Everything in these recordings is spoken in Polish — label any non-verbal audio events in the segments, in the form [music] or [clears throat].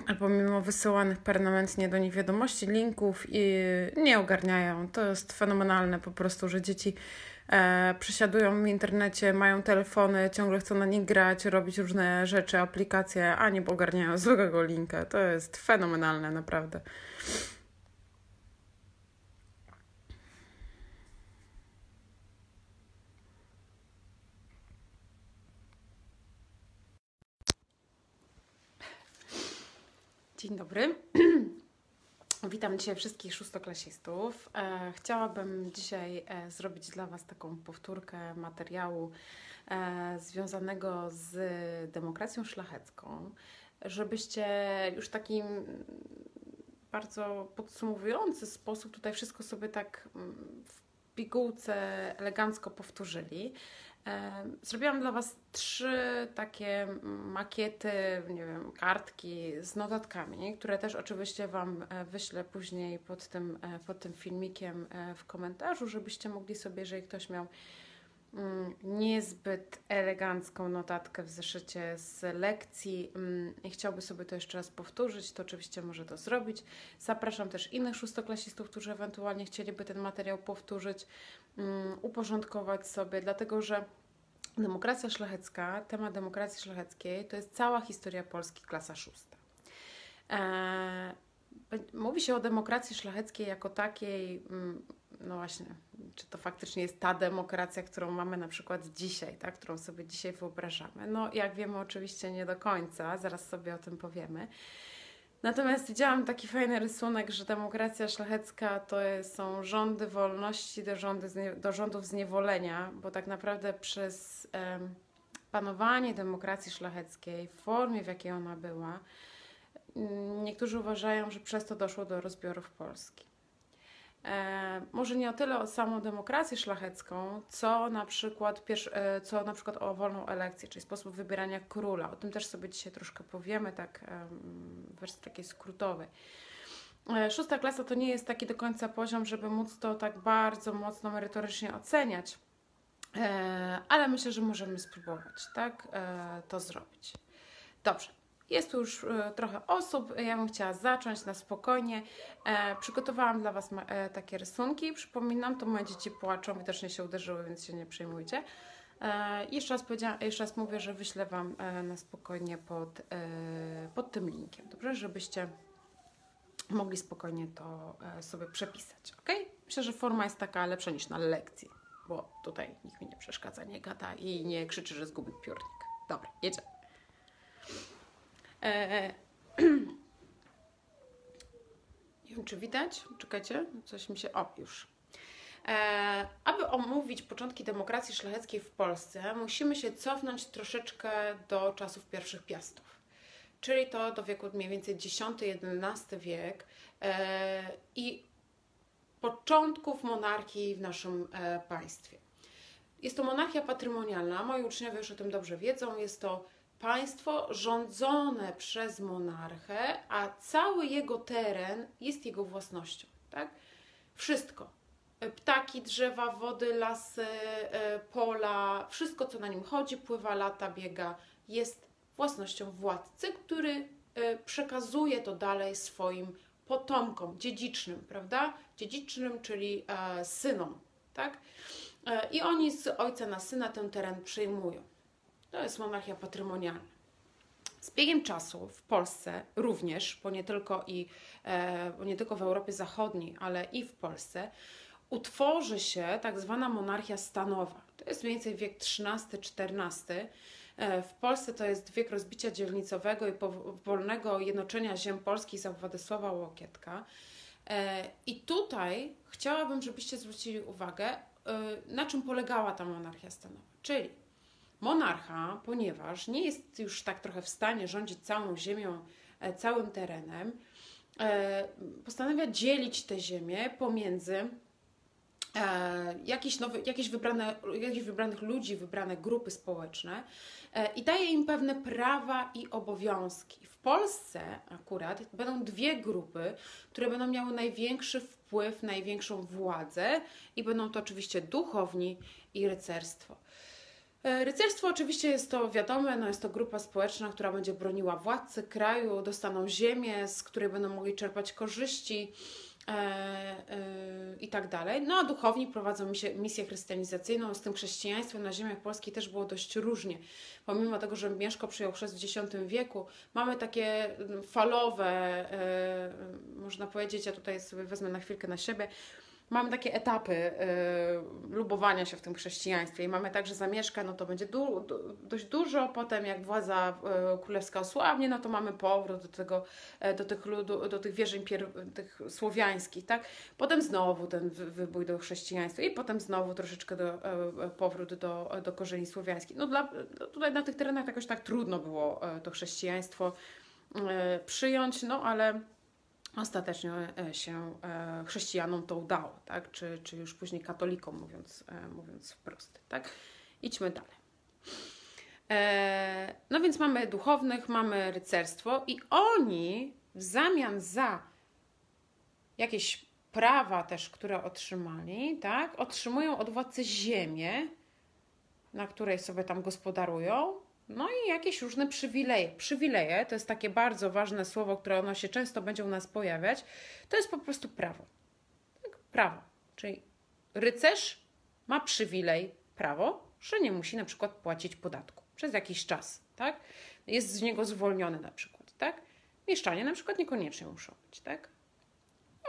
[clears throat] albo mimo wysyłanych permanentnie do nich wiadomości, linków i nie ogarniają. To jest fenomenalne po prostu, że dzieci e, przesiadują w internecie, mają telefony, ciągle chcą na nich grać, robić różne rzeczy, aplikacje, a nie ogarniają [laughs] złego linka. To jest fenomenalne, naprawdę. Dzień dobry. [clears throat] Witam dzisiaj wszystkich szóstoklasistów. E, chciałabym dzisiaj e, zrobić dla Was taką powtórkę materiału e, związanego z demokracją szlachecką, żebyście już takim bardzo podsumowujący sposób tutaj wszystko sobie tak mm, w pigułce elegancko powtórzyli. Zrobiłam dla Was trzy takie makiety, nie wiem, kartki z notatkami, które też oczywiście Wam e, wyślę później pod tym, e, pod tym filmikiem e, w komentarzu, żebyście mogli sobie, jeżeli ktoś miał mm, niezbyt elegancką notatkę w zeszycie z lekcji mm, i chciałby sobie to jeszcze raz powtórzyć, to oczywiście może to zrobić. Zapraszam też innych szóstoklasistów, którzy ewentualnie chcieliby ten materiał powtórzyć, mm, uporządkować sobie, dlatego że Demokracja szlachecka, temat demokracji szlacheckiej to jest cała historia Polski, klasa szósta. E, mówi się o demokracji szlacheckiej jako takiej, mm, no właśnie, czy to faktycznie jest ta demokracja, którą mamy na przykład dzisiaj, tak, którą sobie dzisiaj wyobrażamy. No, jak wiemy, oczywiście nie do końca, zaraz sobie o tym powiemy. Natomiast widziałam taki fajny rysunek, że demokracja szlachecka to są rządy wolności do, rządy, do rządów zniewolenia, bo tak naprawdę przez um, panowanie demokracji szlacheckiej w formie, w jakiej ona była, niektórzy uważają, że przez to doszło do rozbiorów Polski. E, może nie o tyle o samą demokrację szlachecką, co na przykład, e, co na przykład o wolną elekcję, czyli sposób wybierania króla. O tym też sobie dzisiaj troszkę powiemy, tak w wersji takiej skrótowej. E, szósta klasa to nie jest taki do końca poziom, żeby móc to tak bardzo mocno merytorycznie oceniać, ale myślę, że możemy spróbować tak to zrobić. Dobrze. Jest tu już e, trochę osób, ja bym chciała zacząć na spokojnie. E, przygotowałam dla Was e, takie rysunki. Przypominam, to moje dzieci płaczą, widocznie się uderzyły, więc się nie przejmujcie. Jeszcze, raz jeszcze raz mówię, że wyślę Wam na spokojnie pod, pod tym linkiem, dobrze? Żebyście mogli spokojnie to sobie przepisać, ok? Myślę, że forma jest taka lepsza niż na lekcji, bo tutaj nikt mi nie przeszkadza, nie gada i nie krzyczy, że zgubił piórnik. Dobra, jedziemy. E, [clears throat] nie wiem, czy widać. Czekajcie, coś mi się. O, już. E, aby omówić początki demokracji szlacheckiej w Polsce, musimy się cofnąć troszeczkę do czasów pierwszych piastów, czyli to do wieku mniej więcej X-XI wiek e, i początków monarchii w naszym e, państwie. Jest to monarchia patrymonialna, moi uczniowie już o tym dobrze wiedzą, jest to państwo rządzone przez monarchę, a cały jego teren jest jego własnością. Tak? Wszystko. Ptaki, drzewa, wody, lasy, e, pola, wszystko co na nim chodzi, pływa, lata, biega, jest własnością władcy, który e, przekazuje to dalej swoim potomkom, dziedzicznym, prawda? Dziedzicznym, czyli e, synom, tak? I oni z ojca na syna ten teren przejmują. To jest monarchia patrymonialna. Z biegiem czasu w Polsce również, bo nie tylko, i, e, bo nie tylko w Europie Zachodniej, ale i w Polsce, utworzy się tak zwana monarchia stanowa. To jest mniej więcej wiek XIII-XIV. E, w Polsce to jest wiek rozbicia dzielnicowego i powolnego jednoczenia ziem polskich za Władysława Łokietka. E, I tutaj chciałabym, żebyście zwrócili uwagę, na czym polegała ta monarchia stanowa. Czyli monarcha, ponieważ nie jest już tak trochę w stanie rządzić całą ziemią, e, całym terenem, e, postanawia dzielić tę ziemię pomiędzy e, jakieś, nowe, jakieś, wybrane, jakieś wybranych ludzi, wybrane grupy społeczne i daje im pewne prawa i obowiązki. W Polsce akurat będą dwie grupy, które będą miały największy wpływ, największą władzę i będą to oczywiście duchowni i rycerstwo. E, rycerstwo oczywiście jest to wiadome, no jest to grupa społeczna, która będzie broniła władcy kraju, dostaną ziemię, z której będą mogli czerpać korzyści e, e, i tak dalej. No a duchowni prowadzą misję, misję chrystianizacyjną. Z tym chrześcijaństwem na ziemiach polskiej też było dość różnie. Pomimo tego, że Mieszko przyjął chrzest w X wieku, mamy takie falowe, e, można powiedzieć, ja tutaj sobie wezmę na chwilkę na siebie, mamy takie etapy y, lubowania się w tym chrześcijaństwie i mamy tak, że zamieszka, no to będzie du, du, dość dużo, potem jak władza y, królewska osłabnie, no to mamy powrót do tego, y, do tych ludu, do tych wierzeń pier, tych słowiańskich, tak? Potem znowu ten wybój do chrześcijaństwa i potem znowu troszeczkę do, powrót do, do korzeni słowiańskich. No dla, no tutaj na tych terenach jakoś tak trudno było to chrześcijaństwo przyjąć, no ale ostatecznie e, się e, chrześcijanom to udało, tak? czy, czy już później katolikom, mówiąc, e, mówiąc wprost. Tak? Idźmy dalej. No więc mamy duchownych, mamy rycerstwo i oni w zamian za jakieś prawa też, które otrzymali, tak, otrzymują od władcy ziemię, na której sobie tam gospodarują, no i jakieś różne przywileje. Przywileje to jest takie bardzo ważne słowo, które ono się często będzie u nas pojawiać. To jest po prostu prawo. Tak? Prawo. Czyli rycerz ma przywilej, prawo, że nie musi na przykład płacić podatku przez jakiś czas, tak? Jest z niego zwolniony na przykład, tak? Mieszczanie na przykład niekoniecznie muszą być, tak?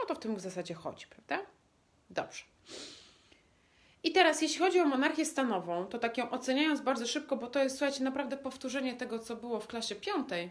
No to w tym w zasadzie chodzi, prawda? Dobrze. I teraz, jeśli chodzi o monarchię stanową, to tak ją oceniając bardzo szybko, bo to jest, słuchajcie, naprawdę powtórzenie tego, co było w klasie piątej.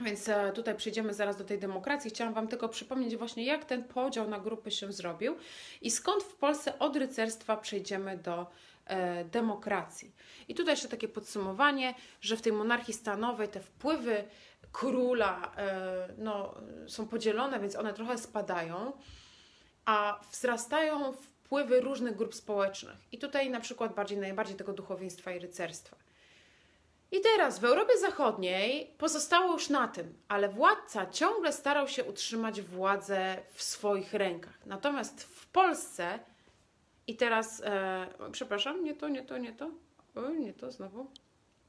Więc e, tutaj przejdziemy zaraz do tej demokracji. Chciałam Wam tylko przypomnieć właśnie, jak ten podział na grupy się zrobił i skąd w Polsce od rycerstwa przejdziemy do e, demokracji. I tutaj jeszcze takie podsumowanie, że w tej monarchii stanowej te wpływy króla e, no, są podzielone, więc one trochę spadają, a wzrastają w wpływy różnych grup społecznych. I tutaj na przykład bardziej, najbardziej tego duchowieństwa i rycerstwa. I teraz w Europie Zachodniej pozostało już na tym, ale władca ciągle starał się utrzymać władzę w swoich rękach. Natomiast w Polsce, i teraz, e, przepraszam, nie to, nie to, nie to, o, nie to znowu.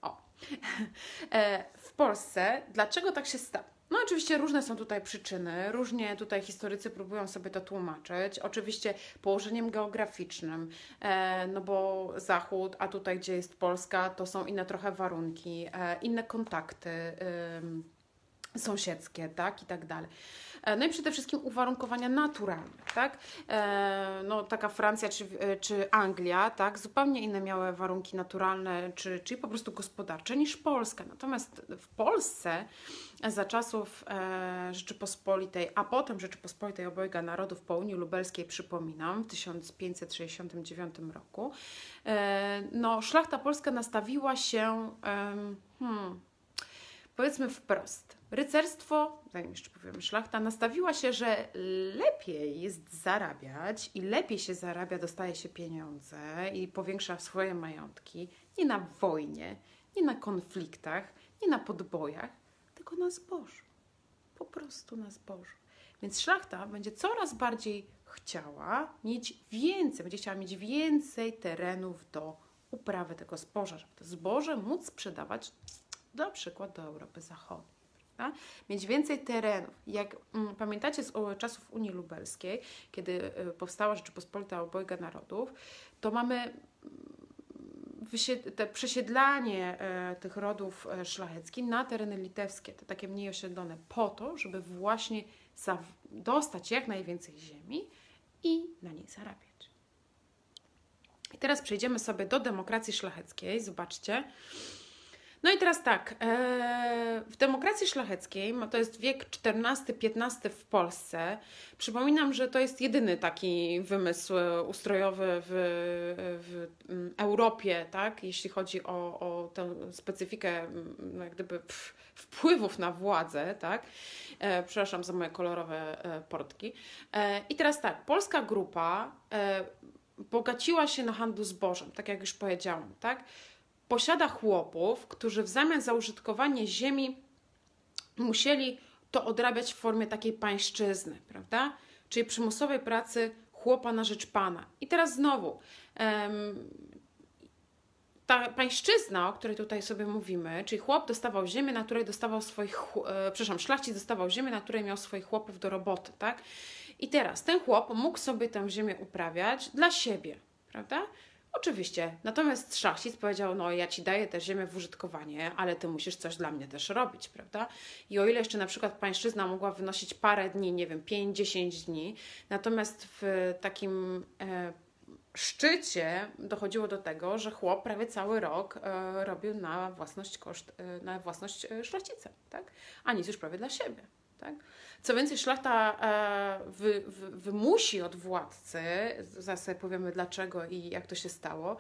O. [laughs] E, w Polsce, dlaczego tak się stało? No oczywiście różne są tutaj przyczyny, różnie tutaj historycy próbują sobie to tłumaczyć. Oczywiście położeniem geograficznym, e, no bo Zachód, a tutaj gdzie jest Polska, to są inne trochę warunki, e, inne kontakty sąsiedzkie, tak i tak dalej. E, no i przede wszystkim uwarunkowania naturalne, tak? E, no taka Francja czy, e, czy Anglia, tak? Zupełnie inne miały warunki naturalne, czy, czyli po prostu gospodarcze niż Polska. Natomiast w Polsce za czasów Rzeczypospolitej, a potem Rzeczypospolitej Obojga Narodów po Unii Lubelskiej, przypominam, w 1569 roku, no szlachta polska nastawiła się, hmm, powiedzmy wprost, rycerstwo, zanim jeszcze powiem szlachta, nastawiła się, że lepiej jest zarabiać i lepiej się zarabia, dostaje się pieniądze i powiększa swoje majątki nie na wojnie, nie na konfliktach, nie na podbojach, tylko na zbożu. Po prostu na zbożu. Więc szlachta będzie coraz bardziej chciała mieć więcej, będzie chciała mieć więcej terenów do uprawy tego zboża, żeby to zboże móc sprzedawać na przykład do Europy Zachodniej. Prawda? Mieć więcej terenów. Jak mm, pamiętacie z o, czasów Unii Lubelskiej, kiedy y, powstała Rzeczypospolita Obojga Narodów, to mamy mm, te przesiedlanie e, tych rodów e, szlacheckich na tereny litewskie, te takie mniej osiedlone, po to, żeby właśnie dostać jak najwięcej ziemi i na niej zarabiać. I teraz przejdziemy sobie do demokracji szlacheckiej. Zobaczcie. No i teraz tak, e, w demokracji szlacheckiej, to jest wiek XIV-XV w Polsce. Przypominam, że to jest jedyny taki wymysł ustrojowy w, w mm, Europie, tak? jeśli chodzi o, o tę specyfikę no jak gdyby wpływów na władzę. Tak? E, przepraszam za moje kolorowe e, portki. I teraz tak, polska grupa bogaciła się na handlu zbożem, tak jak już powiedziałam. Tak? Posiada chłopów, którzy w zamian za użytkowanie ziemi musieli to odrabiać w formie takiej pańszczyzny, prawda? Czyli przymusowej pracy chłopa na rzecz pana. I teraz znowu, ta pańszczyzna, o której tutaj sobie mówimy, czyli chłop dostawał ziemię, na której dostawał swoich, e, przepraszam, szlachcic dostawał ziemię, na której miał swoich chłopów do roboty, tak? I teraz ten chłop mógł sobie tę ziemię uprawiać dla siebie, prawda? Oczywiście. Natomiast szlachcic powiedział, no ja ci daję tę ziemię w użytkowanie, ale ty musisz coś dla mnie też robić, prawda? I o ile jeszcze na przykład pańszczyzna mogła wynosić parę dni, nie wiem, 5-10 dni, natomiast w takim e, szczycie dochodziło do tego, że chłop prawie cały rok e, robił na własność koszt, e, na własność e, szlachcica, tak? A nic już prawie dla siebie, tak? Co więcej, szlachta e, wy, wy, wymusi od władcy, zaraz powiemy dlaczego i jak to się stało,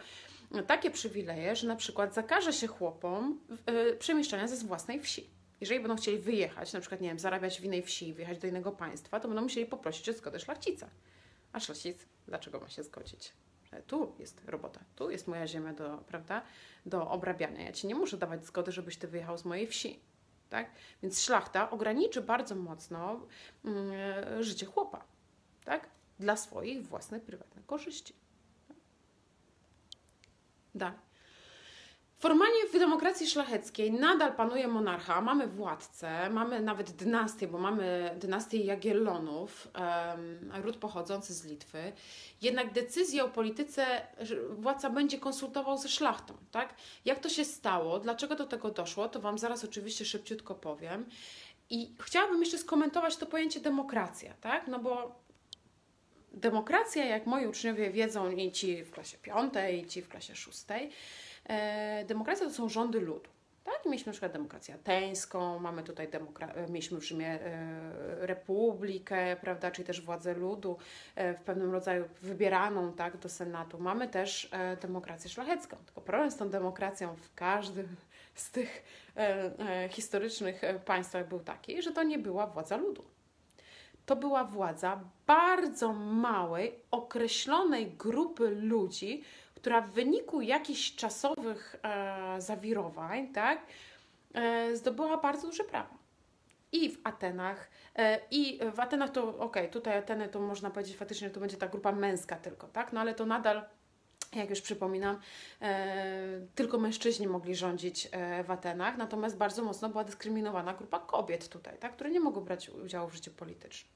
takie przywileje, że na przykład zakaże się chłopom e, przemieszczania ze własnej wsi. Jeżeli będą chcieli wyjechać, na przykład, nie wiem, zarabiać w innej wsi, wyjechać do innego państwa, to będą musieli poprosić o zgodę szlachcica. A szlachcic dlaczego ma się zgodzić? Tu jest robota, tu jest moja ziemia do, prawda, do obrabiania. Ja ci nie muszę dawać zgody, żebyś ty wyjechał z mojej wsi. Tak? Więc szlachta ograniczy bardzo mocno mm, życie chłopa tak? dla swoich własnych prywatnych korzyści. Dalej. Formalnie w demokracji szlacheckiej nadal panuje monarcha, mamy władcę, mamy nawet dynastię, bo mamy dynastię Jagiellonów, um, ród pochodzący z Litwy. Jednak decyzję o polityce władca będzie konsultował ze szlachtą. Tak? Jak to się stało, dlaczego do tego doszło, to Wam zaraz oczywiście szybciutko powiem. I chciałabym jeszcze skomentować to pojęcie demokracja, tak? no bo demokracja, jak moi uczniowie wiedzą, i ci w klasie piątej, i ci w klasie szóstej, E, demokracja to są rządy ludu. Tak? Mieliśmy na przykład demokrację ateńską, mamy tutaj demokra- e, mieliśmy w Rzymie e, republikę, prawda, czyli też władzę ludu e, w pewnym rodzaju wybieraną tak, do Senatu. Mamy też e, demokrację szlachecką. Tylko problem z tą demokracją w każdym z tych e, historycznych państwach był taki, że to nie była władza ludu. To była władza bardzo małej, określonej grupy ludzi, która w wyniku jakichś czasowych e, zawirowań tak, e, zdobyła bardzo duże prawa. I w Atenach, e, i w Atenach to, okej, okay, tutaj Ateny to można powiedzieć faktycznie, to będzie ta grupa męska tylko, tak, no ale to nadal jak już przypominam, e, tylko mężczyźni mogli rządzić e, w Atenach, natomiast bardzo mocno była dyskryminowana grupa kobiet tutaj, tak, które nie mogły brać udziału w życiu politycznym.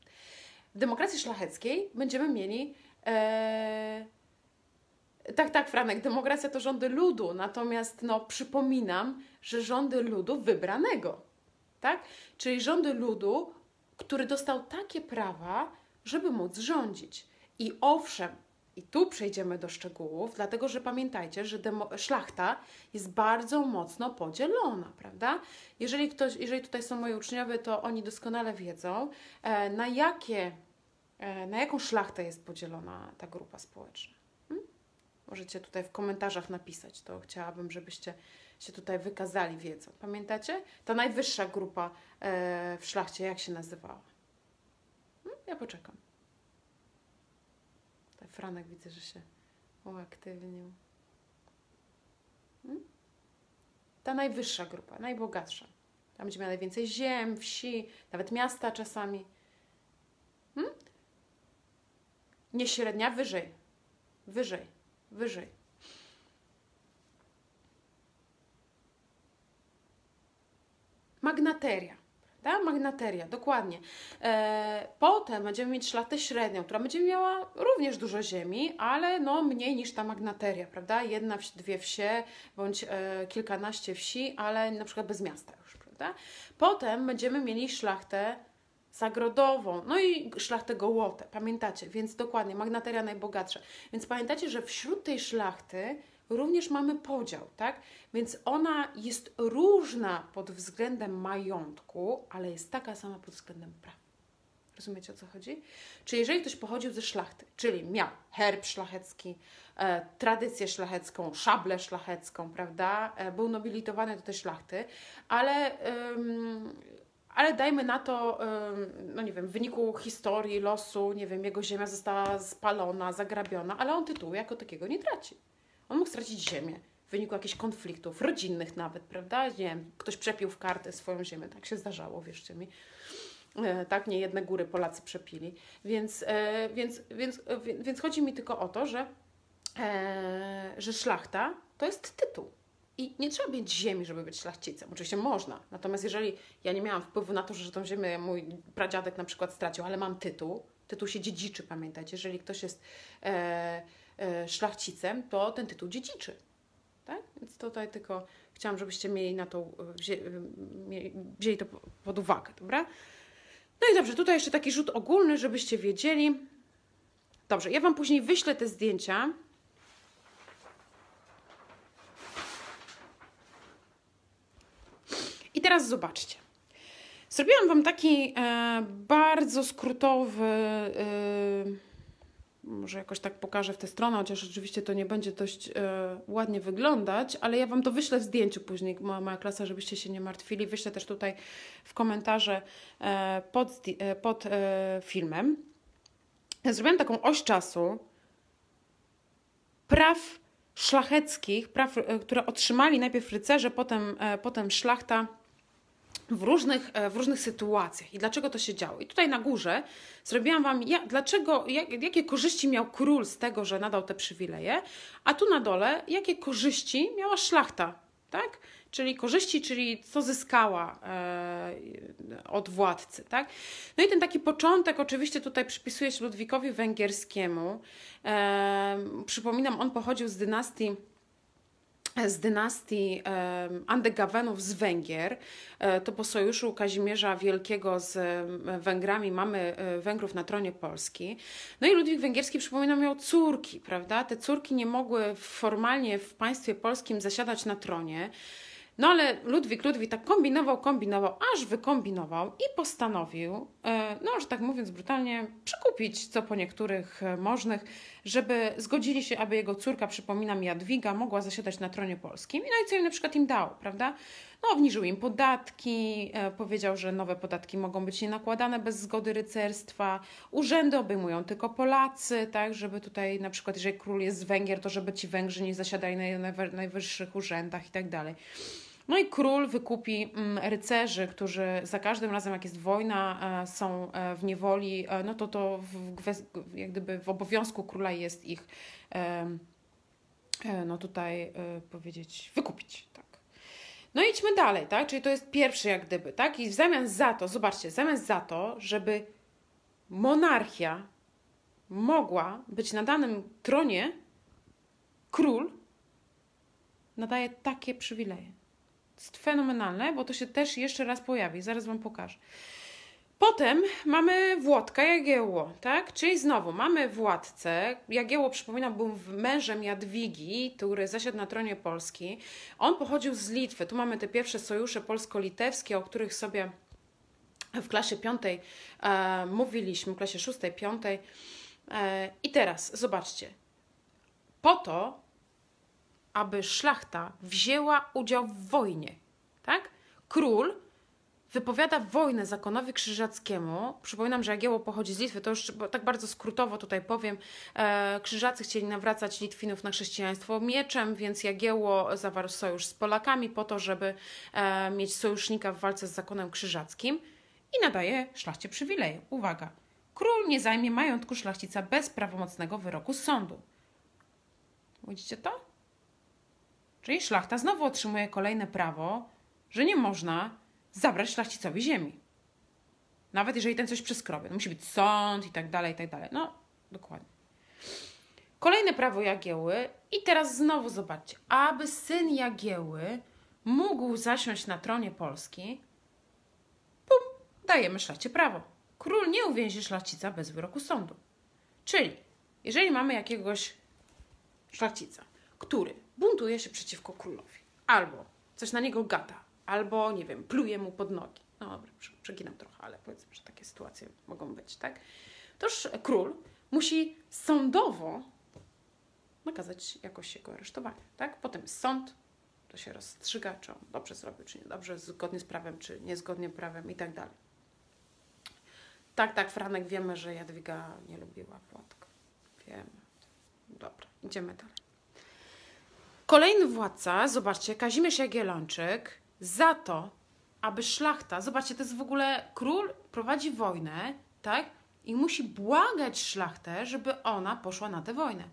W demokracji szlacheckiej będziemy mieli e, tak, tak, Franek, demokracja to rządy ludu, natomiast no, przypominam, że rządy ludu wybranego, tak? Czyli rządy ludu, który dostał takie prawa, żeby móc rządzić. I owszem, i tu przejdziemy do szczegółów, dlatego że pamiętajcie, że szlachta jest bardzo mocno podzielona, prawda? Jeżeli, ktoś, jeżeli tutaj są moi uczniowie, to oni doskonale wiedzą, e, na, jakie, e, na jaką szlachtę jest podzielona ta grupa społeczna. Możecie tutaj w komentarzach napisać, to chciałabym, żebyście się tutaj wykazali wiedzą. Pamiętacie? Ta najwyższa grupa e, w szlachcie, jak się nazywała? Hmm? Ja poczekam. Tutaj Franek widzę, że się uaktywnił. Hmm? Ta najwyższa grupa, najbogatsza. Tam będzie miała najwięcej ziem, wsi, nawet miasta czasami. Hmm? Nie średnia, wyżej. Wyżej wyżej. Magnateria. Tak? Magnateria, dokładnie. E, potem będziemy mieć szlachtę średnią, która będzie miała również dużo ziemi, ale no mniej niż ta magnateria, prawda? Jedna, dwie wsie, bądź e, kilkanaście wsi, ale na przykład bez miasta już, prawda? Potem będziemy mieli szlachtę zagrodową, no i szlachtę gołotę, pamiętacie? Więc dokładnie, magnateria najbogatsza. Więc pamiętacie, że wśród tej szlachty również mamy podział, tak? Więc ona jest różna pod względem majątku, ale jest taka sama pod względem praw. Rozumiecie o co chodzi? Czyli jeżeli ktoś pochodził ze szlachty, czyli miał herb szlachecki, e, tradycję szlachecką, szablę szlachecką, prawda? E, był nobilitowany do tej szlachty, ale ale dajmy na to, no nie wiem, w wyniku historii, losu, nie wiem, jego ziemia została spalona, zagrabiona, ale on tytułu jako takiego nie traci. On mógł stracić ziemię w wyniku jakichś konfliktów, rodzinnych nawet, prawda? Nie wiem, ktoś przepił w kartę swoją ziemię, tak się zdarzało, wierzcie mi. E, tak, nie jedne góry Polacy przepili. Więc, e, więc, więc, więc chodzi mi tylko o to, że e, że szlachta to jest tytuł. I nie trzeba mieć ziemi, żeby być szlachcicem. Oczywiście można. Natomiast jeżeli ja nie miałam wpływu na to, że tą ziemię mój pradziadek na przykład stracił, ale mam tytuł, tytuł się dziedziczy, pamiętajcie. Jeżeli ktoś jest e, e, szlachcicem, to ten tytuł dziedziczy. Tak? Więc tutaj tylko chciałam, żebyście mieli na to, wzię, wzięli to pod uwagę, dobra? No i dobrze, tutaj jeszcze taki rzut ogólny, żebyście wiedzieli. Dobrze, ja Wam później wyślę te zdjęcia. I teraz zobaczcie. Zrobiłam Wam taki e, bardzo skrótowy, e, może jakoś tak pokażę w tę stronę, chociaż oczywiście to nie będzie dość e, ładnie wyglądać, ale ja Wam to wyślę w zdjęciu później, moja, moja klasa, żebyście się nie martwili. Wyślę też tutaj w komentarze e, pod, e, pod e, filmem. Zrobiłam taką oś czasu praw szlacheckich, praw, które otrzymali najpierw rycerze, potem, potem szlachta w różnych, e, w różnych sytuacjach i dlaczego to się działo. I tutaj na górze zrobiłam Wam, ja, dlaczego, jak, jakie korzyści miał król z tego, że nadał te przywileje, a tu na dole, jakie korzyści miała szlachta, tak? Czyli korzyści, czyli co zyskała e, od władcy, tak? No i ten taki początek oczywiście tutaj przypisuje się Ludwikowi Węgierskiemu. E, przypominam, on pochodził z dynastii z dynastii Andegawenów z Węgier. E, to po sojuszu Kazimierza Wielkiego z Węgrami mamy e, Węgrów na tronie Polski. No i Ludwik Węgierski, przypominam, miał córki, prawda? Te córki nie mogły formalnie w państwie polskim zasiadać na tronie. No ale Ludwik, Ludwik tak kombinował, kombinował, aż wykombinował i postanowił, e, no że tak mówiąc brutalnie, przekupić co po niektórych e, możnych, żeby zgodzili się, aby jego córka, przypominam Jadwiga, mogła zasiadać na tronie polskim. No i co im na przykład im dał, prawda? No obniżył im podatki, e, powiedział, że nowe podatki mogą być nie nakładane bez zgody rycerstwa, urzędy obejmują tylko Polacy, tak, żeby tutaj na przykład, jeżeli król jest z Węgier, to żeby ci Węgrzy nie zasiadali na najwyższych urzędach i tak dalej. No i król wykupi mm, rycerzy, którzy za każdym razem, jak jest wojna, e, są e, w niewoli, e, no to to w, jak gdyby w obowiązku króla jest ich no tutaj powiedzieć, wykupić. Tak. No idźmy dalej, tak? Czyli to jest pierwszy jak gdyby, tak? I w zamian za to, zobaczcie, zamiast za to, żeby monarchia mogła być na danym tronie, król nadaje takie przywileje jest fenomenalne, bo to się też jeszcze raz pojawi. Zaraz Wam pokażę. Potem mamy Włodka Jagiełło, tak? Czyli znowu mamy władcę. Jagiełło, przypominam, był mężem Jadwigi, który zasiadł na tronie Polski. On pochodził z Litwy. Tu mamy te pierwsze sojusze polsko-litewskie, o których sobie w klasie piątej e, mówiliśmy, w klasie szóstej, piątej. E, I teraz zobaczcie. Po to aby szlachta wzięła udział w wojnie. Tak? Król wypowiada wojnę zakonowi krzyżackiemu. Przypominam, że Jagiełło pochodzi z Litwy, to już tak bardzo skrótowo tutaj powiem. E, krzyżacy chcieli nawracać Litwinów na chrześcijaństwo mieczem, więc Jagiełło zawarł sojusz z Polakami po to, żeby e, mieć sojusznika w walce z zakonem krzyżackim i nadaje szlachcie przywileje. Uwaga! Król nie zajmie majątku szlachcica bez prawomocnego wyroku sądu. Widzicie to? Czyli szlachta znowu otrzymuje kolejne prawo, że nie można zabrać szlachcicowi ziemi. Nawet jeżeli ten coś przeskrobie. musi być sąd i tak dalej, i tak dalej. No, dokładnie. Kolejne prawo Jagieły i teraz znowu zobaczcie. Aby syn Jagieły mógł zasiąść na tronie Polski, pum, dajemy szlachcie prawo. Król nie uwięzi szlachcica bez wyroku sądu. Czyli, jeżeli mamy jakiegoś szlachcica, który buntuje się przeciwko królowi. Albo coś na niego gada, albo nie wiem, pluje mu pod nogi. No dobra, przeginam trochę, ale powiedzmy, że takie sytuacje mogą być, tak? Toż król musi sądowo nakazać jakoś jego aresztowanie, tak? Potem sąd, to się rozstrzyga, czy on dobrze zrobił, czy niedobrze, zgodnie z prawem, czy niezgodnie z prawem i tak dalej. Tak, tak, Franek, wiemy, że Jadwiga nie lubiła płatka. Wiemy. Dobra, idziemy dalej. Kolejny władca, zobaczcie, Kazimierz Jagiellończyk, za to, aby szlachta, zobaczcie, to jest w ogóle król prowadzi wojnę, tak? I musi błagać szlachtę, żeby ona poszła na tę wojnę.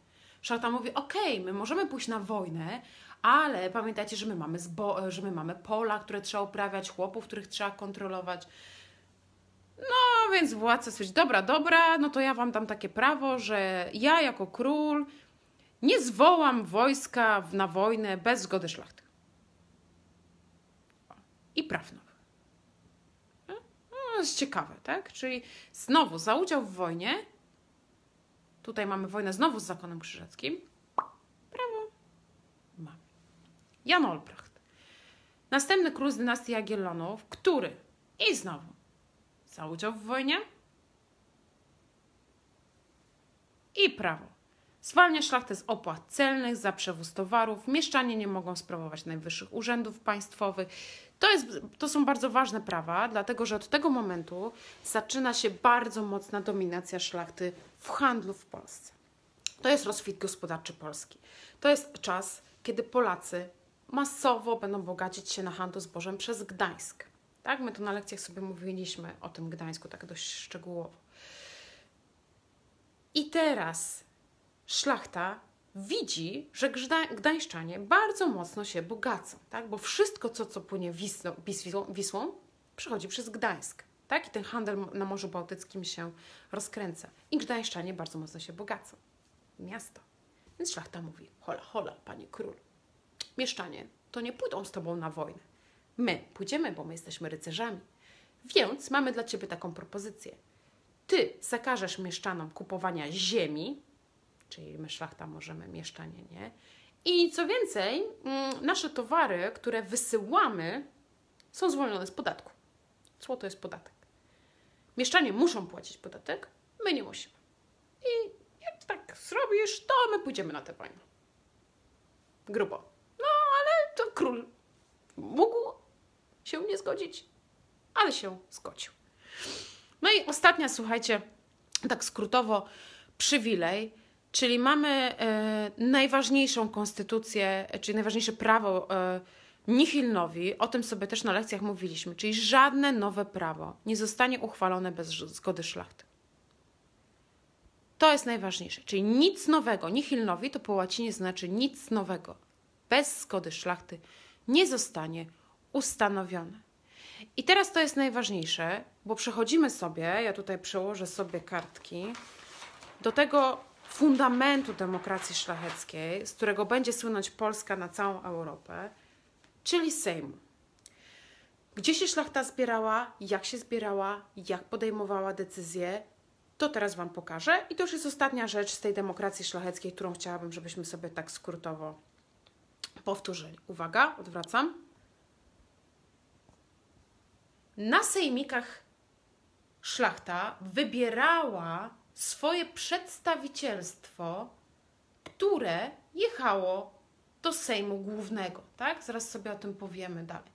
Szlachta mówi, okej, okay, my możemy pójść na wojnę, ale pamiętajcie, że my, mamy zbo- że my mamy pola, które trzeba uprawiać, chłopów, których trzeba kontrolować. No więc władca stwierdził, dobra, dobra, no to ja wam dam takie prawo, że ja jako król nie zwołam wojska na wojnę bez zgody szlachty. I praw nowych. No, no jest ciekawe, tak? Czyli znowu za udział w wojnie, tutaj mamy wojnę znowu z zakonem krzyżackim, prawo mamy. Jan Olbracht. Następny król z dynastii Jagiellonów, który i znowu za udział w wojnie i prawo. Zwalnia szlachtę z opłat celnych za przewóz towarów. Mieszczanie nie mogą sprawować najwyższych urzędów państwowych. To, jest, to są bardzo ważne prawa, dlatego że od tego momentu zaczyna się bardzo mocna dominacja szlachty w handlu w Polsce. To jest rozkwit gospodarczy Polski. To jest czas, kiedy Polacy masowo będą bogacić się na handlu zbożem przez Gdańsk. Tak, my tu na lekcjach sobie mówiliśmy o tym Gdańsku tak dość szczegółowo. I teraz szlachta widzi, że gdańszczanie bardzo mocno się bogacą, tak? bo wszystko, co, co płynie Wisną, Wisłą, Wisłą, przychodzi przez Gdańsk. Tak? I ten handel na Morzu Bałtyckim się rozkręca. I gdańszczanie bardzo mocno się bogacą. Miasto. Więc szlachta mówi, hola, hola, panie król. Mieszczanie to nie pójdą z tobą na wojnę. My pójdziemy, bo my jesteśmy rycerzami. Więc mamy dla ciebie taką propozycję. Ty zakażesz mieszczanom kupowania ziemi, czyli my szlachta możemy, mieszczanie nie. I co więcej, mm, nasze towary, które wysyłamy, są zwolnione z podatku. Złoto jest podatek. Mieszczanie muszą płacić podatek, my nie musimy. I jak tak zrobisz, to my pójdziemy na tę wojnę. Grubo. No, ale to król mógł się nie zgodzić, ale się zgodził. No i ostatnia, słuchajcie, tak skrótowo, przywilej Czyli mamy e, najważniejszą konstytucję, czyli najważniejsze prawo e, nihilnowi, o tym sobie też na lekcjach mówiliśmy, czyli żadne nowe prawo nie zostanie uchwalone bez zgody szlachty. To jest najważniejsze, czyli nic nowego. Nihilnowi to po łacinie znaczy nic nowego. Bez zgody szlachty nie zostanie ustanowione. I teraz to jest najważniejsze, bo przechodzimy sobie, ja tutaj przełożę sobie kartki, do tego fundamentu demokracji szlacheckiej, z którego będzie słynąć Polska na całą Europę, czyli Sejmu. Gdzie się szlachta zbierała, jak się zbierała, jak podejmowała decyzje, to teraz Wam pokażę. I to już jest ostatnia rzecz z tej demokracji szlacheckiej, którą chciałabym, żebyśmy sobie tak skrótowo powtórzyli. Uwaga, odwracam. Na sejmikach szlachta wybierała swoje przedstawicielstwo, które jechało do Sejmu Głównego, tak? Zaraz sobie o tym powiemy dalej.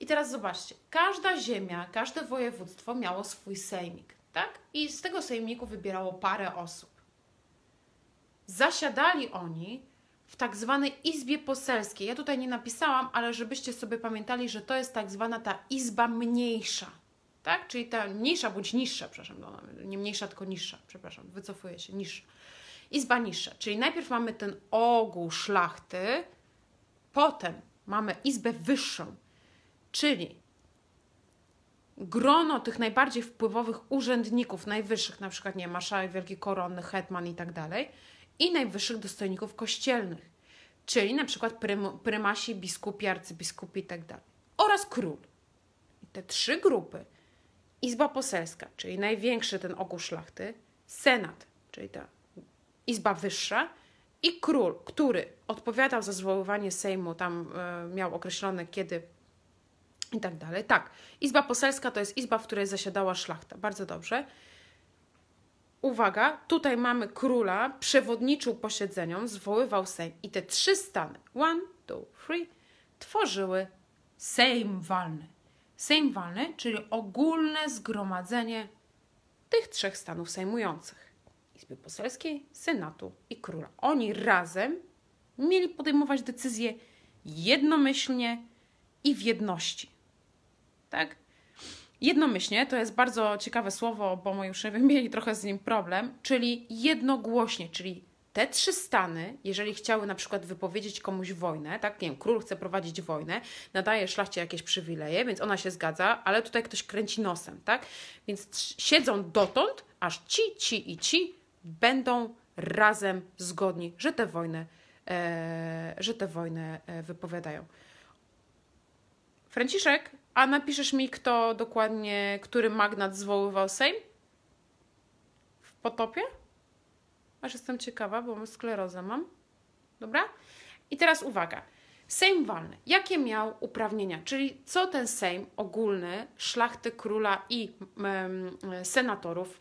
I teraz zobaczcie, każda ziemia, każde województwo miało swój sejmik, tak? I z tego sejmiku wybierało parę osób. Zasiadali oni w tak zwanej izbie poselskiej. Ja tutaj nie napisałam, ale żebyście sobie pamiętali, że to jest tak zwana ta izba mniejsza tak? Czyli ta mniejsza bądź niższa, przepraszam, nie mniejsza, tylko niższa, przepraszam, wycofuję się, niższa. Izba niższa, czyli najpierw mamy ten ogół szlachty, potem mamy izbę wyższą, czyli grono tych najbardziej wpływowych urzędników, najwyższych, na przykład, nie marszałek wielki koronny, hetman i tak dalej, i najwyższych dostojników kościelnych, czyli na przykład prym, prymasi, biskupi, arcybiskupi i tak dalej, oraz król. I te trzy grupy Izba Poselska, czyli największy ten ogół szlachty, Senat, czyli ta Izba Wyższa i Król, który odpowiadał za zwoływanie Sejmu, tam y, miał określone kiedy i tak dalej. Tak, Izba Poselska to jest izba, w której zasiadała szlachta. Bardzo dobrze. Uwaga, tutaj mamy króla, przewodniczył posiedzeniom, zwoływał Sejm i te trzy stany, one, two, three, tworzyły Sejm walny. Sejm walny, czyli ogólne zgromadzenie tych trzech stanów sejmujących. Izby Poselskiej, Senatu i Króla. Oni razem mieli podejmować decyzje jednomyślnie i w jedności. Tak? Jednomyślnie to jest bardzo ciekawe słowo, bo moi uczniowie [laughs] mieli trochę z nim problem, czyli jednogłośnie, czyli te trzy stany, jeżeli chciały na przykład wypowiedzieć komuś wojnę, tak, nie wiem, król chce prowadzić wojnę, nadaje szlachcie jakieś przywileje, więc ona się zgadza, ale tutaj ktoś kręci nosem, tak? Więc siedzą dotąd, aż ci, ci i ci będą razem zgodni, że tę wojnę, e, że tę wojnę e, wypowiadają. Franciszek, a napiszesz mi, kto dokładnie, który magnat zwoływał Sejm? W potopie? Aż jestem ciekawa, bo sklerozę mam. Dobra? I teraz uwaga. Sejm walny. Jakie miał uprawnienia? Czyli co ten Sejm ogólny, szlachty, króla i mm, senatorów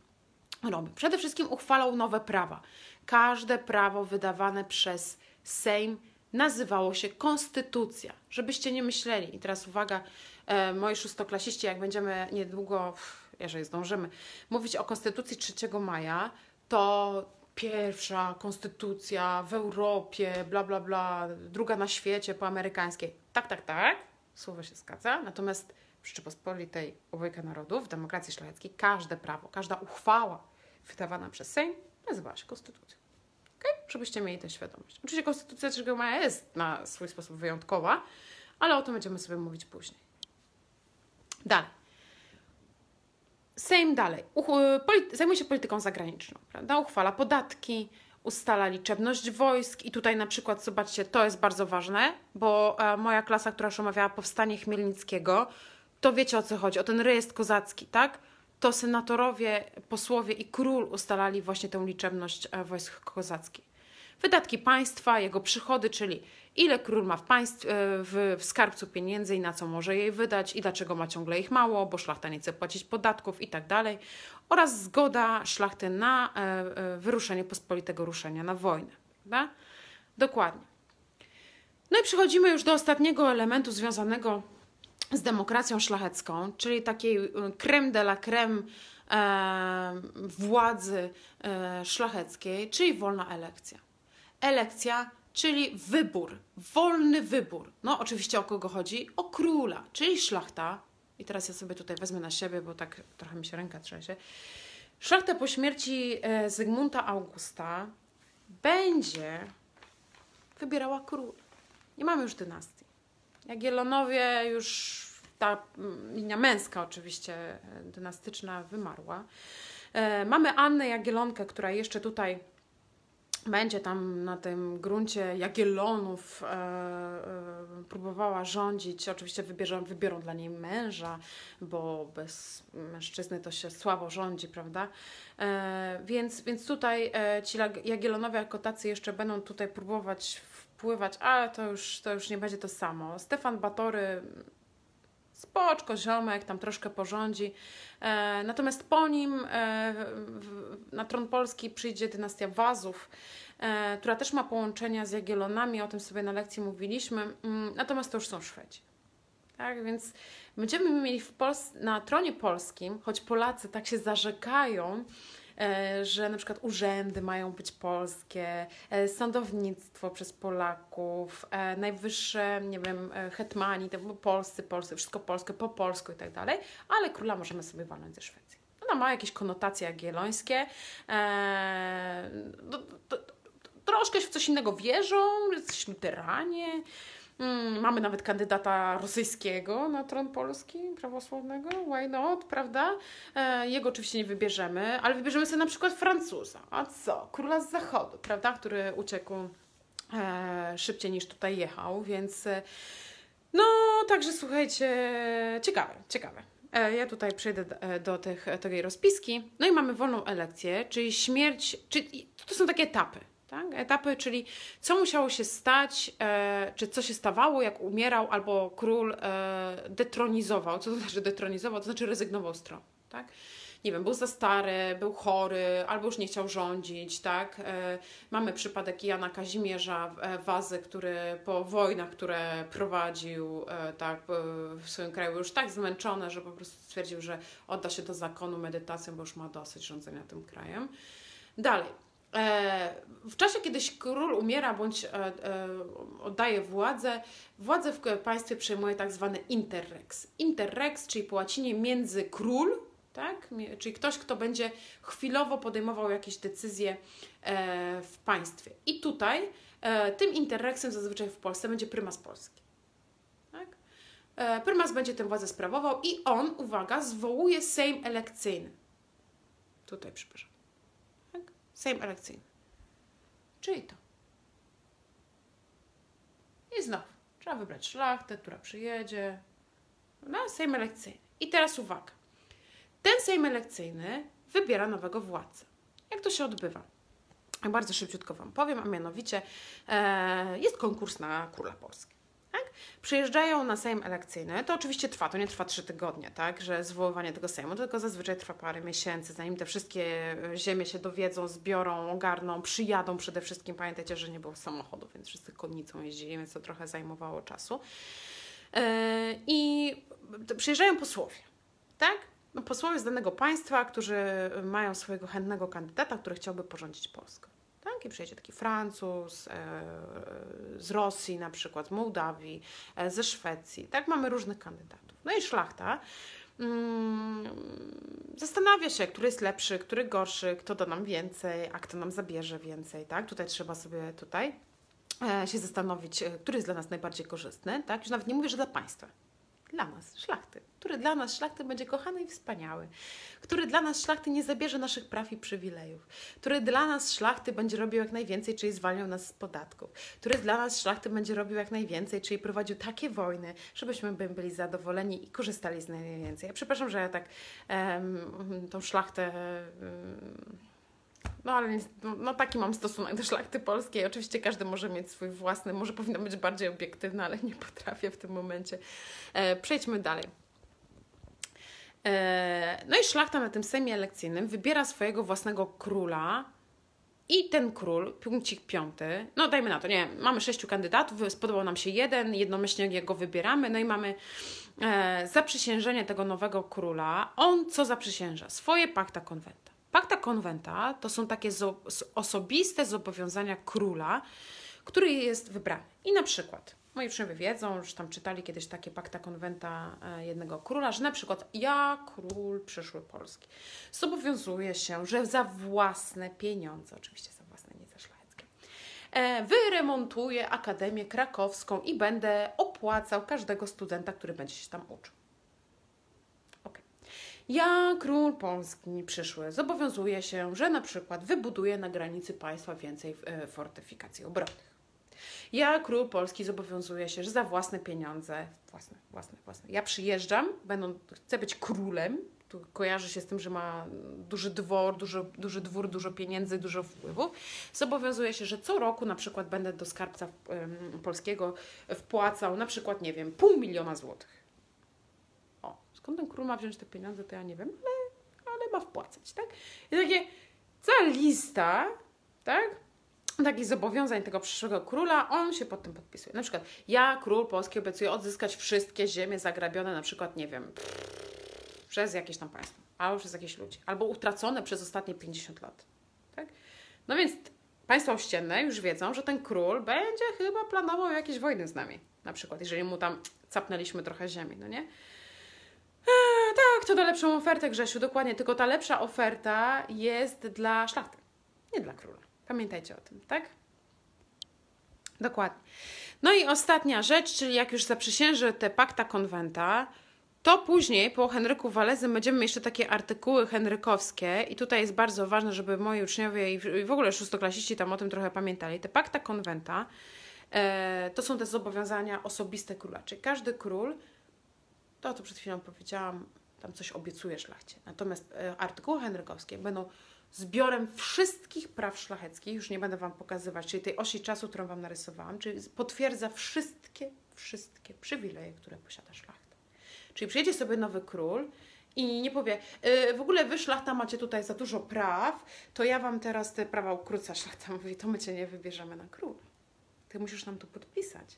robi? Przede wszystkim uchwalał nowe prawa. Każde prawo wydawane przez Sejm nazywało się konstytucja. Żebyście nie myśleli. I teraz uwaga, e, moi szóstoklasiści, jak będziemy niedługo, jeżeli zdążymy, mówić o konstytucji 3 maja, to pierwsza konstytucja w Europie, bla, bla, bla, druga na świecie po amerykańskiej. Tak, tak, tak, słowo się zgadza. Natomiast w Rzeczypospolitej obojga narodów, w demokracji szlacheckiej, każde prawo, każda uchwała wydawana przez Sejm nazywała się konstytucją. Okay? Żebyście mieli tę świadomość. Oczywiście konstytucja 3 maja jest na swój sposób wyjątkowa, ale o tym będziemy sobie mówić później. Dalej. Sejm dalej zajmuje się polityką zagraniczną, prawda? Uchwala podatki, ustala liczebność wojsk i tutaj na przykład, zobaczcie, to jest bardzo ważne, bo e, moja klasa, która już omawiała powstanie Chmielnickiego, to wiecie o co chodzi, o ten rejestr kozacki, tak? To senatorowie, posłowie i król ustalali właśnie tę liczebność e, wojsk kozackich. Wydatki państwa, jego przychody, czyli ile król ma w, państw, e, w, w skarbcu pieniędzy i na co może jej wydać i dlaczego ma ciągle ich mało, bo szlachta nie chce płacić podatków i tak dalej, oraz zgoda szlachty na e, e, wyruszenie pospolitego ruszenia na wojnę. Prawda? Dokładnie. No i przechodzimy już do ostatniego elementu związanego z demokracją szlachecką, czyli takiej creme de la creme władzy szlacheckiej, czyli wolna elekcja. Elekcja czyli wybór, wolny wybór. No, oczywiście o kogo chodzi? O króla, czyli szlachta. I teraz ja sobie tutaj wezmę na siebie, bo tak trochę mi się ręka trzęsie. Szlachta po śmierci e, Zygmunta Augusta będzie wybierała król. Nie mamy już dynastii. Jagiellonowie już, ta mm, linia męska oczywiście e, dynastyczna wymarła. E, mamy Annę Jagiellonkę, która jeszcze tutaj będzie tam na tym gruncie Jagiellonów e, e, próbowała rządzić. Oczywiście wybierzą, wybiorą dla niej męża, bo bez mężczyzny to się słabo rządzi, prawda? E, więc, więc tutaj e, ci Jagiellonowie jako tacy jeszcze będą tutaj próbować wpływać, ale to już, to już nie będzie to samo. Stefan Batory spoczko, ziomek, tam troszkę porządzi. E, natomiast po nim e, na tron Polski przyjdzie dynastia Wazów, e, która też ma połączenia z Jagiellonami, o tym sobie na lekcji mówiliśmy, mm, natomiast to już są Szwedzi. Tak, więc będziemy mieli w Pols- na tronie polskim, choć Polacy tak się zarzekają, że na przykład urzędy mają być polskie, e, sądownictwo przez Polaków, e, najwyższe, nie wiem, hetmani, to polscy, polscy, wszystko polskie, po polsku i tak dalej, ale króla możemy sobie walnąć ze Szwecji. Ona ma jakieś konotacje jagiellońskie, do, troszkę w coś innego wierzą, jesteś luteranie, mamy nawet kandydata rosyjskiego na tron polski, prawosławnego, why not, prawda? E, jego oczywiście nie wybierzemy, ale wybierzemy sobie na przykład Francuza. A co? Króla z zachodu, prawda? Który uciekł e, szybciej niż tutaj jechał, więc e, no, także słuchajcie, ciekawe, ciekawe. Ja tutaj przejdę do tych, tej rozpiski. No i mamy wolną elekcję, czyli śmierć, czyli to są takie etapy. Tak? Etapy, czyli co musiało się stać, e, czy co się stawało, jak umierał albo król e, detronizował. Co to znaczy detronizował? To znaczy rezygnował z tronu. Tak? Nie wiem, był za stary, był chory, albo już nie chciał rządzić, tak? E, mamy przypadek Jana Kazimierza e, Wazy, który po wojnach, które prowadził, e, tak, w swoim kraju już tak zmęczony, że po prostu stwierdził, że odda się do zakonu medytacją, bo już ma dosyć rządzenia tym krajem. Dalej, w czasie, kiedy król umiera bądź e, e, oddaje władzę, władzę w państwie przejmuje tak zwany interrex. Interrex, czyli po łacinie między król, tak? Czyli ktoś, kto będzie chwilowo podejmował jakieś decyzje e, w państwie. I tutaj e, tym interreksem zazwyczaj w Polsce będzie prymas Polski. Tak? E, prymas będzie tę władzę sprawował i on, uwaga, zwołuje Sejm elekcyjny. Tutaj, przepraszam. Sejm elekcyjny. Czyli to. I znowu trzeba wybrać szlachtę, która przyjedzie. No, Sejm elekcyjny. I teraz uwaga. Ten Sejm elekcyjny wybiera nowego władcę. Jak to się odbywa? Bardzo szybciutko Wam powiem, a mianowicie e, jest konkurs na Króla Polski. Tak? Przyjeżdżają na Sejm elekcyjny, to oczywiście trwa, to nie trwa trzy tygodnie, tak, że zwoływanie tego Sejmu, tylko zazwyczaj trwa parę miesięcy, zanim te wszystkie ziemie się dowiedzą, zbiorą, ogarną, przyjadą przede wszystkim. Pamiętajcie, że nie było samochodów, więc wszyscy konnicą jeździli, więc to trochę zajmowało czasu. E, I przyjeżdżają posłowie, tak? no, posłowie z danego państwa, którzy mają swojego chętnego kandydata, który chciałby porządzić Polską. Tak? I przyjedzie taki Francuz, e, z Rosji na przykład, z Mołdawii, e, ze Szwecji. Tak, mamy różnych kandydatów. No i szlachta mm, zastanawia się, który jest lepszy, który gorszy, kto da nam więcej, a kto nam zabierze więcej. Tak? Tutaj trzeba sobie tutaj e, się zastanowić, który jest dla nas najbardziej korzystny. Tak? Już nawet nie mówię, że dla państwa dla nas, szlachty, który dla nas, szlachty, będzie kochany i wspaniały, który dla nas, szlachty, nie zabierze naszych praw i przywilejów, który dla nas, szlachty, będzie robił jak najwięcej, czyli zwalniał nas z podatków, który dla nas, szlachty, będzie robił jak najwięcej, czyli prowadził takie wojny, żebyśmy byli zadowoleni i korzystali z najwięcej. Ja przepraszam, że ja tak um, tą szlachtę um, no ale no, no, taki mam stosunek do szlachty polskiej. Oczywiście każdy może mieć swój własny, może powinno być bardziej obiektywny, ale nie potrafię w tym momencie. E, przejdźmy dalej. E, no i szlachta na tym sejmie elekcyjnym wybiera swojego własnego króla i ten król, punkcik piąty, no dajmy na to, nie mamy sześciu kandydatów, spodobał nam się jeden, jednomyślnie go wybieramy, no i mamy e, zaprzysiężenie tego nowego króla. On co zaprzysięża? Swoje pakta konwenta. Pakta konwenta to są takie osobiste zobowiązania króla, który jest wybrany. I na przykład, moi uczniowie wiedzą, już tam czytali kiedyś takie pakta konwenta e, jednego króla, że na przykład ja, król przyszły Polski, zobowiązuję się, że za własne pieniądze, oczywiście za własne, nie za szlacheckie, e, wyremontuję Akademię Krakowską i będę opłacał każdego studenta, który będzie się tam uczył. Ja, król Polski przyszły, zobowiązuję się, że na przykład wybuduję na granicy państwa więcej e, fortyfikacji obronnych. Ja, król Polski, zobowiązuję się, że za własne pieniądze, własne, własne, własne, ja przyjeżdżam, będą, chcę być królem, tu kojarzy się z tym, że ma duży dwór, dużo, duży dwór, dużo pieniędzy, dużo wpływów. Zobowiązuję się, że co roku na przykład będę do skarbca polskiego wpłacał na przykład, nie wiem, pół miliona złotych skąd ten król ma wziąć te pieniądze, to ja nie wiem, ale, ale ma wpłacać, tak? I takie cała lista, tak? Takich zobowiązań tego przyszłego króla, on się pod tym podpisuje. Na przykład, ja, król polski, obiecuję odzyskać wszystkie ziemie zagrabione, na przykład, nie wiem, przez jakieś tam państwo, albo przez jakieś ludzi, albo utracone przez ostatnie 50 lat, tak? No więc państwa ościenne już wiedzą, że ten król będzie chyba planował jakieś wojny z nami, na przykład, jeżeli mu tam capnęliśmy trochę ziemi, no nie? Eee, tak, to da lepszą ofertę, Grzesiu, dokładnie. Tylko ta lepsza oferta jest dla szlachty, nie dla króla. Pamiętajcie o tym, tak? Dokładnie. No i ostatnia rzecz, czyli jak już zaprzysięży te pakta konwenta, to później po Henryku Walezym będziemy jeszcze takie artykuły henrykowskie i tutaj jest bardzo ważne, żeby moi uczniowie i w ogóle szóstoklasiści tam o tym trochę pamiętali. Te pakta konwenta e, to są te zobowiązania osobiste króla, czyli każdy król to, co przed chwilą powiedziałam, tam coś obiecuje szlachcie. Natomiast e, artykuły henrykowskie będą zbiorem wszystkich praw szlacheckich, już nie będę Wam pokazywać, czyli tej osi czasu, którą Wam narysowałam, czyli potwierdza wszystkie, wszystkie przywileje, które posiada szlachta. Czyli przyjedzie sobie nowy król i nie powie, yy, w ogóle Wy szlachta macie tutaj za dużo praw, to ja Wam teraz te prawa ukrócę. Szlachta mówi, to my Cię nie wybierzemy na króla. Ty musisz nam tu podpisać,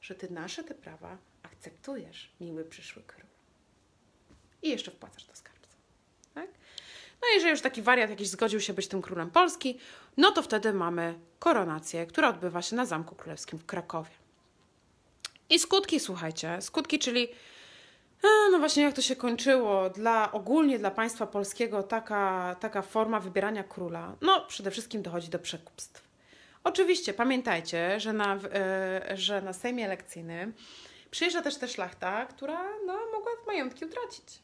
że Ty nasze te prawa akceptujesz, miły przyszły król. I jeszcze wpłacasz do skarbca. No i jeżeli już taki wariat jakiś zgodził się być tym królem Polski, no to wtedy mamy koronację, która odbywa się na Zamku Królewskim w Krakowie. I skutki, słuchajcie, skutki, czyli A, no właśnie, jak to się kończyło? Dla, ogólnie dla państwa polskiego taka, taka forma wybierania króla, no przede wszystkim dochodzi do przekupstw. Oczywiście pamiętajcie, że na, e, że na Sejmie elekcyjnym przyjeżdża też ta szlachta, która no, mogła majątki utracić.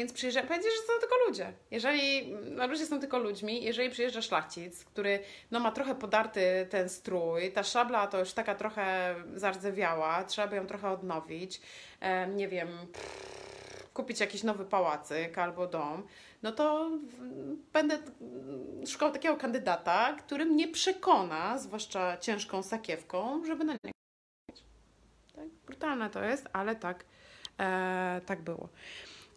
Więc przyjeżdża, powiedzieć, że są tylko ludzie. Jeżeli, no ludzie są tylko ludźmi, jeżeli przyjeżdża szlachcic, który no, ma trochę podarty ten strój, ta szabla to już taka trochę zardzewiała, trzeba by ją trochę odnowić, e, nie wiem, pff, kupić jakiś nowy pałacyk albo dom, no to będę szukał takiego kandydata, który mnie przekona, zwłaszcza ciężką sakiewką, żeby na niego. Tak? Brutalne to jest, ale tak, e, tak było.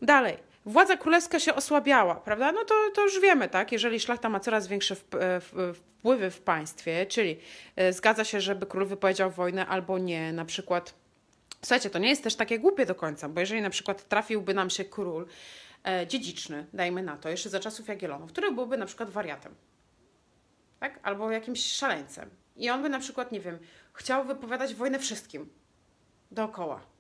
Dalej. Władza królewska się osłabiała, prawda? No to, to już wiemy, tak? Jeżeli szlachta ma coraz większe e, wpływy w państwie, czyli e, zgadza się, żeby król wypowiedział wojnę albo nie, na przykład. Słuchajcie, to nie jest też takie głupie do końca, bo jeżeli na przykład trafiłby nam się król e, dziedziczny, dajmy na to, jeszcze za czasów Jagiellonów, który byłby na przykład wariatem, tak? Albo jakimś szaleńcem. I on by na przykład, nie wiem, chciał wypowiadać wojnę wszystkim dookoła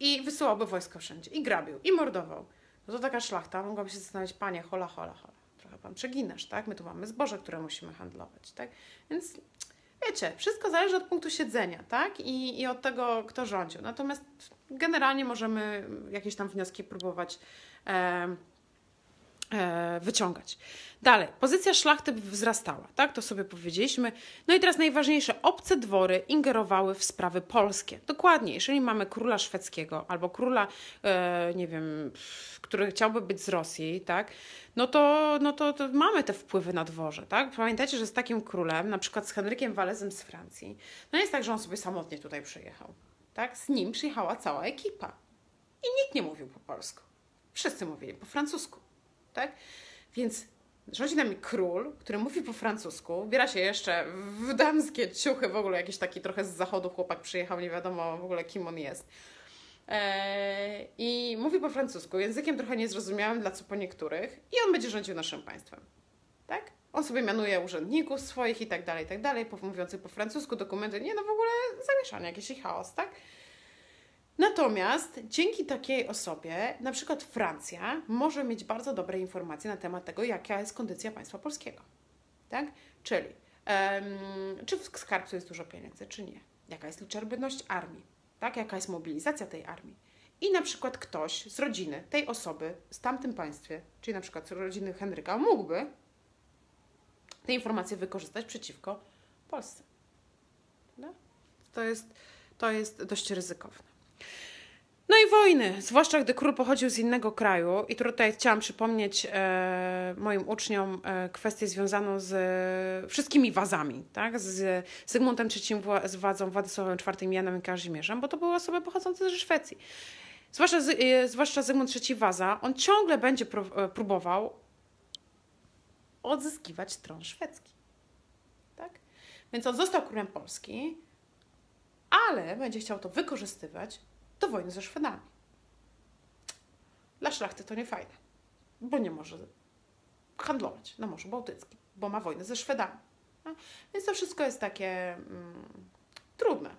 i wysyłałby wojsko wszędzie, i grabił, i mordował. No to taka szlachta mogłaby się zastanawiać, panie, hola, hola, hola, trochę pan przeginasz, tak? My tu mamy zboże, które musimy handlować, tak? Więc wiecie, wszystko zależy od punktu siedzenia, tak? I, i od tego, kto rządził. Natomiast generalnie możemy jakieś tam wnioski próbować wyciągać. Dalej, pozycja szlachty wzrastała, tak? To sobie powiedzieliśmy. No i teraz najważniejsze, obce dwory ingerowały w sprawy polskie. Dokładnie, jeżeli mamy króla szwedzkiego albo króla, e, nie wiem, który chciałby być z Rosji, tak? No to, no to, to mamy te wpływy na dworze, tak? Pamiętajcie, że z takim królem, na przykład z Henrykiem Walezem z Francji, no jest tak, że on sobie samotnie tutaj przyjechał, tak? Z nim przyjechała cała ekipa. I nikt nie mówił po polsku. Wszyscy mówili po francusku tak? Więc rządzi nami król, który mówi po francusku, ubiera się jeszcze w damskie ciuchy, w ogóle jakiś taki trochę z zachodu chłopak przyjechał, nie wiadomo w ogóle kim on jest. Eee, I mówi po francusku, językiem trochę niezrozumiałym dla co po niektórych, i on będzie rządził naszym państwem. Tak? On sobie mianuje urzędników swoich i tak dalej, i tak dalej, mówiących po francusku, dokumenty, nie no w ogóle zamieszanie, jakiś chaos, tak? Natomiast dzięki takiej osobie, na przykład Francja może mieć bardzo dobre informacje na temat tego, jaka jest kondycja państwa polskiego. Tak? Czyli um, czy w skarbcu jest dużo pieniędzy, czy nie? Jaka jest liczebność armii? Tak? Jaka jest mobilizacja tej armii? I na przykład ktoś z rodziny tej osoby z tamtym państwie, czyli na przykład z rodziny Henryka, mógłby te informacje wykorzystać przeciwko Polsce. To, jest, to jest dość ryzykowne. No i wojny, zwłaszcza gdy król pochodził z innego kraju. I tutaj chciałam przypomnieć e, moim uczniom e, kwestię związaną z e, wszystkimi wazami, tak? z Zygmuntem III, z wadzą Władysławem IV, Janem i Kazimierzem, bo to były osoby pochodzące ze Szwecji. Zwłaszcza, e, zwłaszcza Zygmunt III Waza, on ciągle będzie e, próbował odzyskiwać tron szwedzki. Tak? Więc on został królem Polski, ale będzie chciał to wykorzystywać do wojny ze Szwedami. Dla szlachty to nie fajne, bo nie może handlować na Morzu Bałtyckim, bo ma wojnę ze Szwedami. No, więc to wszystko jest takie mm, trudne,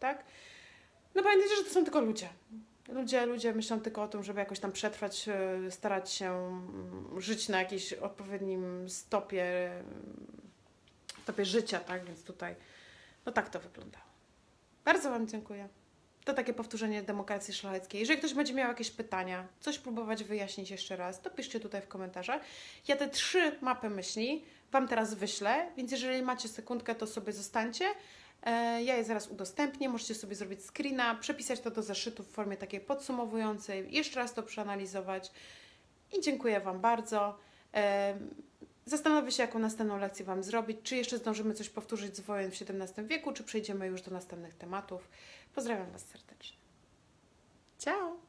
tak? No pamiętajcie, że to są tylko ludzie. Ludzie, ludzie myślą tylko o tym, żeby jakoś tam przetrwać, e, starać się mm, żyć na jakiejś odpowiednim stopie, stopie życia, tak? Więc tutaj, no tak to wyglądało. Bardzo Wam dziękuję. To takie powtórzenie demokracji szlacheckiej. Jeżeli ktoś będzie miał jakieś pytania, coś próbować wyjaśnić jeszcze raz, to piszcie tutaj w komentarzach. Ja te trzy mapy myśli Wam teraz wyślę, więc jeżeli macie sekundkę, to sobie zostańcie. E, ja je zaraz udostępnię, możecie sobie zrobić screena, przepisać to do zeszytu w formie takiej podsumowującej, jeszcze raz to przeanalizować i dziękuję Wam bardzo. Zastanowię się, jaką następną lekcję Wam zrobić, czy jeszcze zdążymy coś powtórzyć z wojen w XVII wieku, czy przejdziemy już do następnych tematów. Pozdrawiam Was serdecznie. Ciao!